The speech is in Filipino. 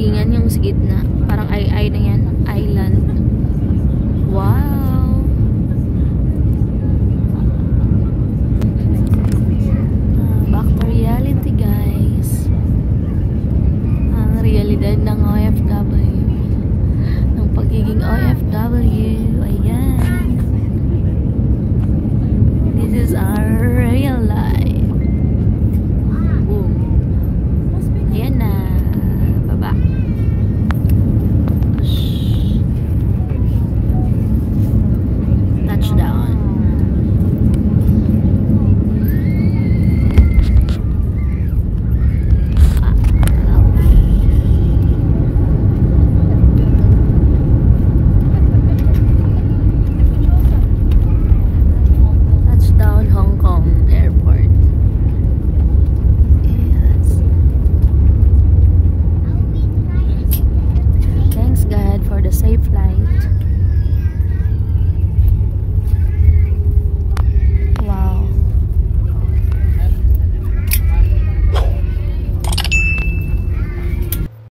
dampingan yung sa gitna. Parang ay-ay na yan. Island. Wow!